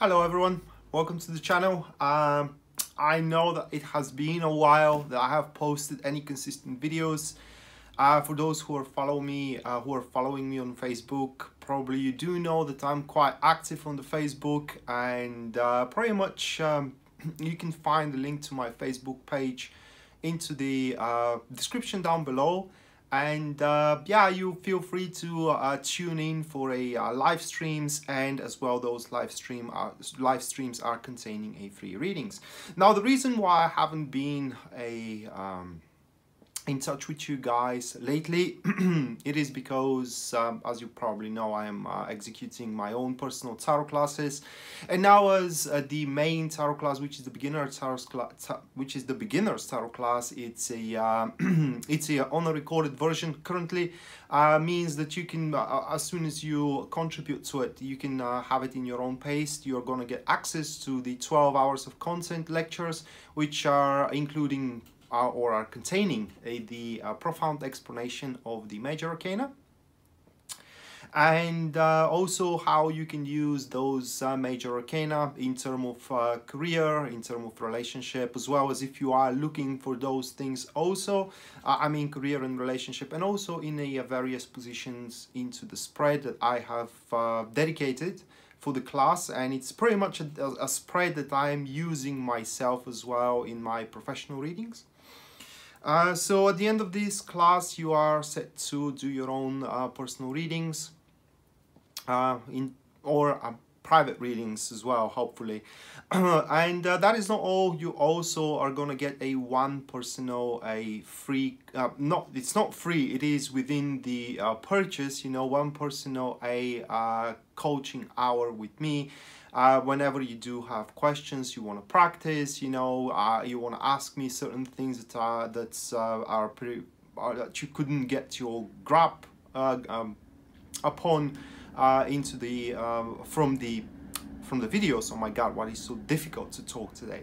Hello everyone, welcome to the channel. Um, I know that it has been a while that I have posted any consistent videos. Uh, for those who are following me, uh, who are following me on Facebook, probably you do know that I'm quite active on the Facebook and uh, pretty much um, you can find the link to my Facebook page into the uh, description down below and uh, yeah you feel free to uh, tune in for a uh, live streams and as well those live stream are, live streams are containing a free readings. Now the reason why I haven't been a um, in touch with you guys lately. It is because um, as you probably know I am uh, executing my own personal tarot classes. And now as uh, the main tarot class which is the beginner tarot class which is the beginner's tarot class it's a uh, it's a on a recorded version currently uh, means that you can uh, uh, as soon as you contribute to it you can have it in your own pace. You're gonna get access to the 12 hours of content lectures which are including are, or are containing the uh, profound explanation of the major arcana and uh, also how you can use those uh, major arcana in terms of uh, career, in terms of relationship, as well as if you are looking for those things also, uh, I mean career and relationship, and also in a, uh, various positions into the spread that I have dedicated for the class and it's pretty much a, a spread that I'm using myself as well in my professional readings. Uh, so at the end of this class, you are set to do your own uh, personal readings uh, in or uh, private readings as well, hopefully. and uh, that is not all. You also are gonna get a one personal, a free. Uh, not it's not free. It is within the purchase. You know, one personal, a coaching hour with me uh, whenever you do have questions you want to practice you know uh, you want to ask me certain things that are that's uh, are pretty uh, that you couldn't get your grab uh, um, upon uh, into the from the from the videos oh my god why is so difficult to talk today.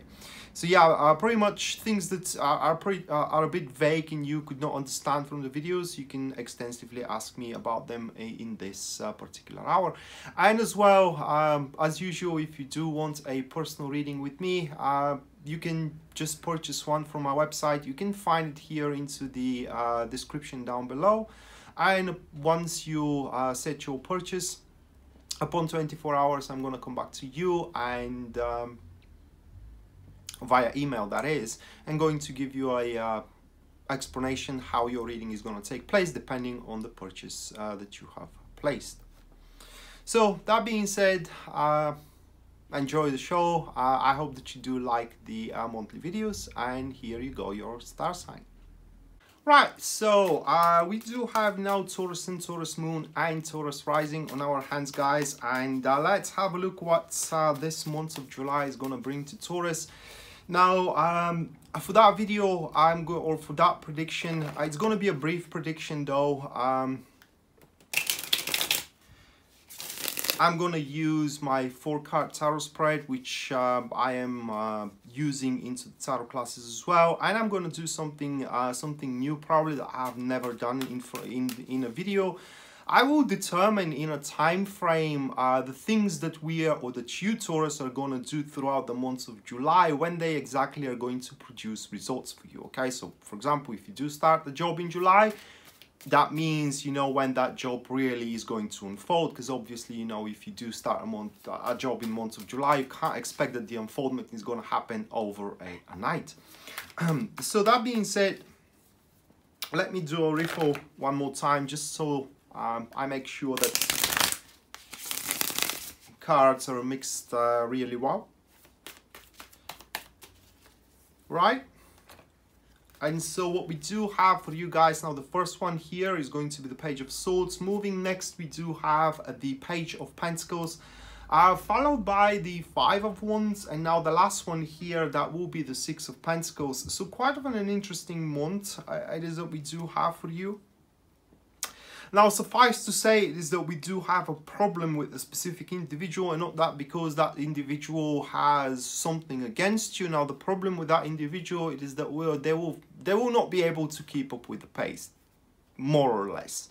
So yeah uh, pretty much things that are, are pretty uh, are a bit vague and you could not understand from the videos you can extensively ask me about them in this uh, particular hour. And as well um, as usual if you do want a personal reading with me uh, you can just purchase one from my website. You can find it here into the uh, description down below. And once you uh, set your purchase upon 24 hours i'm going to come back to you and um, via email that is and going to give you a uh, explanation how your reading is going to take place depending on the purchase uh, that you have placed. So that being said uh, enjoy the show. Uh, i hope that you do like the uh, monthly videos and here you go your star sign Right, so uh, we do have now Taurus and Taurus Moon and Taurus Rising on our hands, guys. And uh, let's have a look what uh, this month of July is going to bring to Taurus. Now, um, for that video, I'm go or for that prediction, it's going to be a brief prediction though. Um, I'm gonna use my four card tarot spread which uh, I am uh, using into the tarot classes as well. And I'm gonna do something uh, something new probably that I've never done in, in, in a video. I will determine in a time frame uh, the things that we are or that you Taurus are going to do throughout the months of July when they exactly are going to produce results for you okay? So for example if you do start the job in July that means you know when that job really is going to unfold because obviously you know if you do start a month a job in month of July you can't expect that the unfoldment is going to happen over a, a night. So that being said let me do a riffle one more time just so um, I make sure that cards are mixed uh, really well. Right and so what we do have for you guys now, the first one here is going to be the Page of Swords. Moving next, we do have uh, the Page of Pentacles, uh, followed by the Five of Wands, and now the last one here, that will be the Six of Pentacles. So quite of an interesting month uh, it is that we do have for you. Now, suffice to say is that we do have a problem with a specific individual and not that because that individual has something against you. Now, the problem with that individual it is that will they will they will not be able to keep up with the pace. More or less.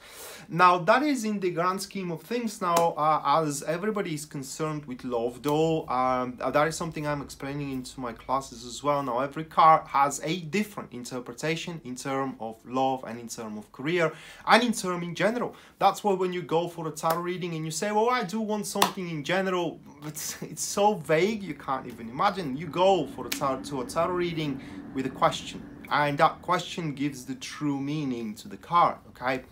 Now that is in the grand scheme of things now uh, as everybody is concerned with love though um, uh, that is something I'm explaining into my classes as well. Now every car has a different interpretation in terms of love and in terms of career and in terms in general. That's why when you go for a tarot reading and you say well I do want something in general it's, it's so vague you can't even imagine. You go for a tarot, to a tarot reading with a question and that question gives the true meaning to the card okay?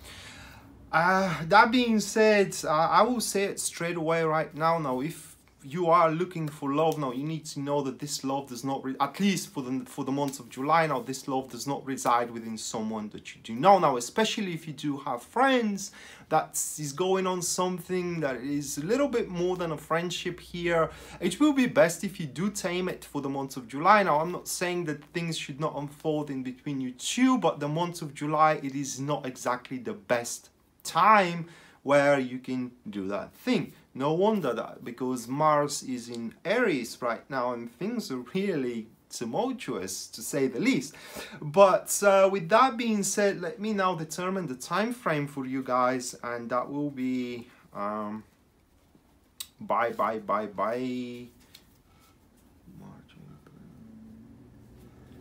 Uh, that being said uh, i will say it straight away right now now if you are looking for love now you need to know that this love does not at least for the for the month of july now this love does not reside within someone that you do know. Now especially if you do have friends that is going on something that is a little bit more than a friendship here it will be best if you do tame it for the month of july. Now i'm not saying that things should not unfold in between you two but the month of july it is not exactly the best time where you can do that thing no wonder that, because Mars is in Aries right now and things are really tumultuous to say the least. But uh, with that being said, let me now determine the time frame for you guys and that will be um, bye bye bye bye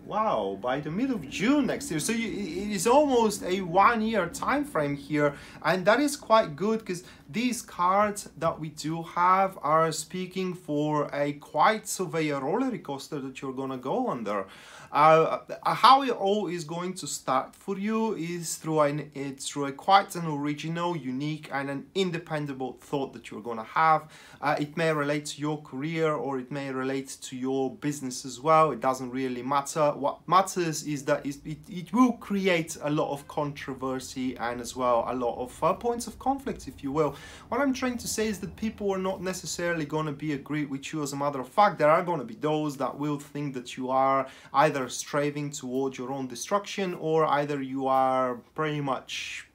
wow by the middle of june next year. So you, it is almost a one year time frame here and that is quite good because these cards that we do have are speaking for a quite severe roller coaster that you're gonna go under uh, how it all is going to start for you is through an it's through a quite an original unique and an independent thought that you're gonna have. Uh, it may relate to your career or it may relate to your business as well. It doesn't really matter. What matters is that it, it will create a lot of controversy and as well a lot of uh, points of conflict if you will. What i'm trying to say is that people are not necessarily going to be agreed with you as a matter of fact. There are going to be those that will think that you are either either striving towards your own destruction or either you are pretty much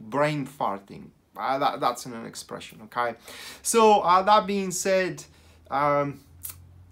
brain farting. Uh, that, that's an expression, okay? So uh, that being said, um,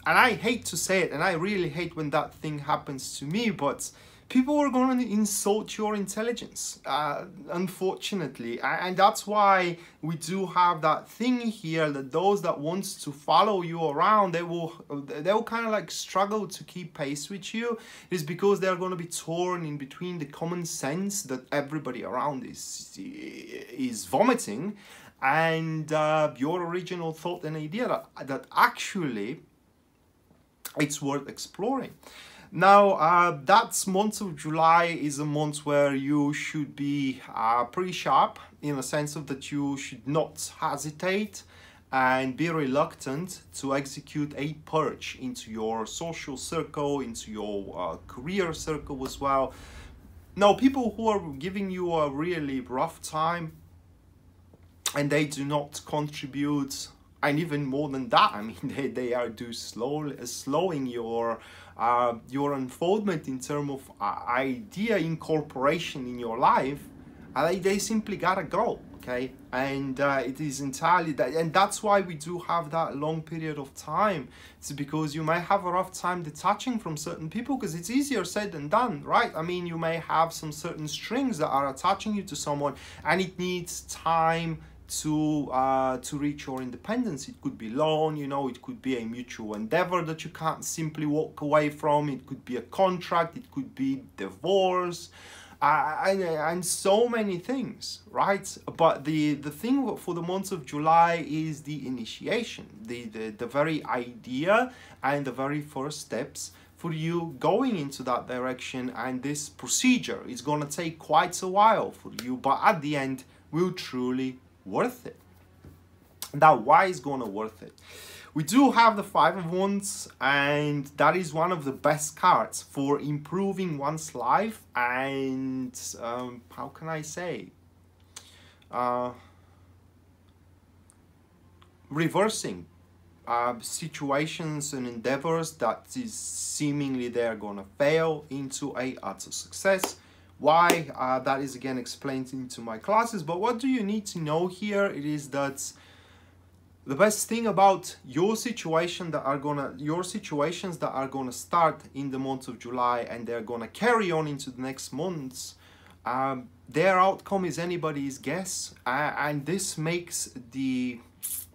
and I hate to say it, and I really hate when that thing happens to me, but people are going to insult your intelligence uh, unfortunately. And that's why we do have that thing here that those that want to follow you around they will they will kind of like struggle to keep pace with you. Is because they're going to be torn in between the common sense that everybody around is is vomiting and uh, your original thought and idea that, that actually it's worth exploring now, uh, that month of July is a month where you should be uh, pretty sharp in the sense of that you should not hesitate and be reluctant to execute a purge into your social circle, into your uh, career circle as well. Now, people who are giving you a really rough time and they do not contribute and even more than that i mean they, they are do slow slowing your uh, your unfoldment in terms of uh, idea incorporation in your life uh, they, they simply gotta go okay? And uh, it is entirely that and that's why we do have that long period of time. It's because you may have a rough time detaching from certain people because it's easier said than done right? I mean you may have some certain strings that are attaching you to someone and it needs time to uh, to reach your independence. It could be loan, you know, it could be a mutual endeavor that you can't simply walk away from. It could be a contract. It could be divorce. Uh, and, and so many things, right? But the, the thing for the month of July is the initiation, the, the, the very idea and the very first steps for you going into that direction and this procedure is going to take quite a while for you but at the end will truly worth it. Now, why is gonna worth it? We do have the Five of Wands, and that is one of the best cards for improving one's life and, um, how can I say, uh, reversing uh, situations and endeavors that is seemingly they're gonna fail into a utter success why uh, that is again explained into my classes but what do you need to know here it is that the best thing about your situation that are gonna your situations that are gonna start in the month of July and they're gonna carry on into the next months um, their outcome is anybody's guess uh, and this makes the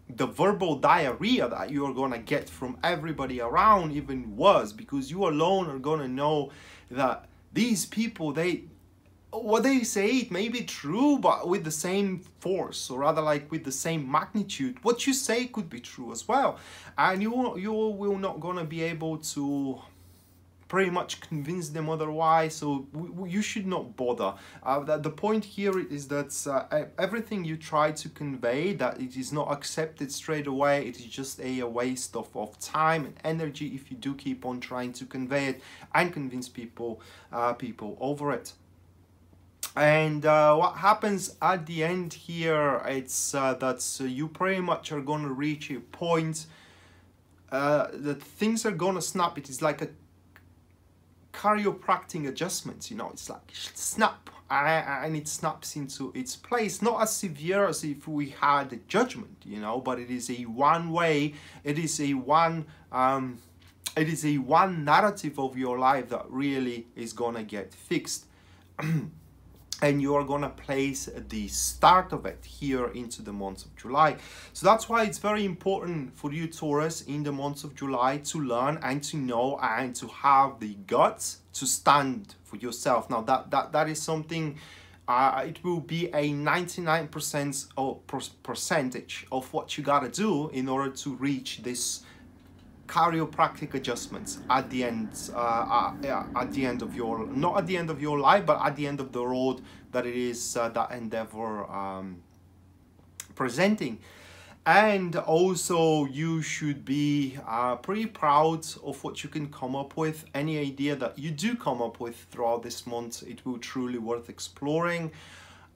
the verbal diarrhea that you're gonna get from everybody around even worse because you alone are gonna know that these people they what they say it may be true but with the same force or rather like with the same magnitude. What you say could be true as well. And you you will not gonna be able to pretty much convince them otherwise so you should not bother. Uh, the, the point here is that uh, everything you try to convey that it is not accepted straight away it is just a, a waste of, of time and energy if you do keep on trying to convey it and convince people uh, people over it and uh, what happens at the end here it's uh, that uh, you pretty much are gonna reach a point uh, that things are gonna snap. It is like a chiropractic adjustments you know? It's like snap. And it snaps into its place. Not as severe as if we had a judgment you know but it is a one way. It is a one um, it is a one narrative of your life that really is gonna get fixed and you are gonna place the start of it here into the month of July. So that's why it's very important for you Taurus in the month of July to learn and to know and to have the guts to stand for yourself. Now that that, that is something uh, it will be a 99% of percentage of what you gotta do in order to reach this chiropractic adjustments at the end uh, uh, at the end of your not at the end of your life but at the end of the road that it is uh, that endeavor um, presenting. And also you should be uh, pretty proud of what you can come up with. Any idea that you do come up with throughout this month it will truly worth exploring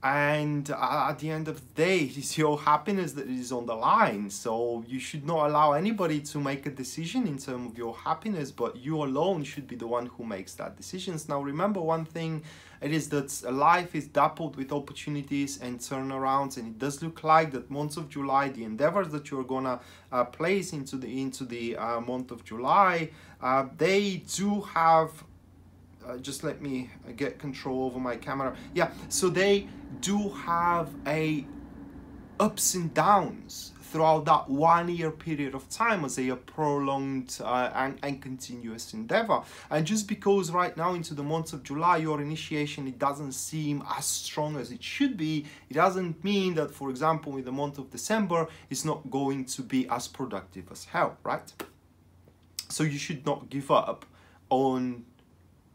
and at the end of the day it is your happiness that is on the line. So you should not allow anybody to make a decision in terms of your happiness but you alone should be the one who makes that decisions now remember one thing it is that life is dappled with opportunities and turnarounds and it does look like that month of july the endeavors that you're gonna uh, place into the into the uh, month of july uh, they do have uh, just let me get control over my camera. Yeah so they do have a ups and downs throughout that one year period of time as a, prolonged uh, and, and continuous endeavor. And just because right now into the month of july your initiation it doesn't seem as strong as it should be it doesn't mean that for example in the month of december it's not going to be as productive as hell right? So you should not give up on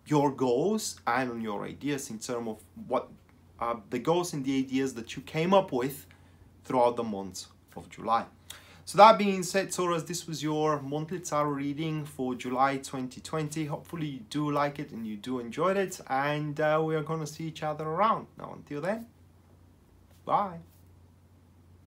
your goals and on your ideas in terms of what uh, the goals and the ideas that you came up with throughout the month of July. So that being said, Taurus, this was your monthly tarot reading for July 2020. Hopefully you do like it and you do enjoy it. And uh, we are going to see each other around. Now, until then, bye.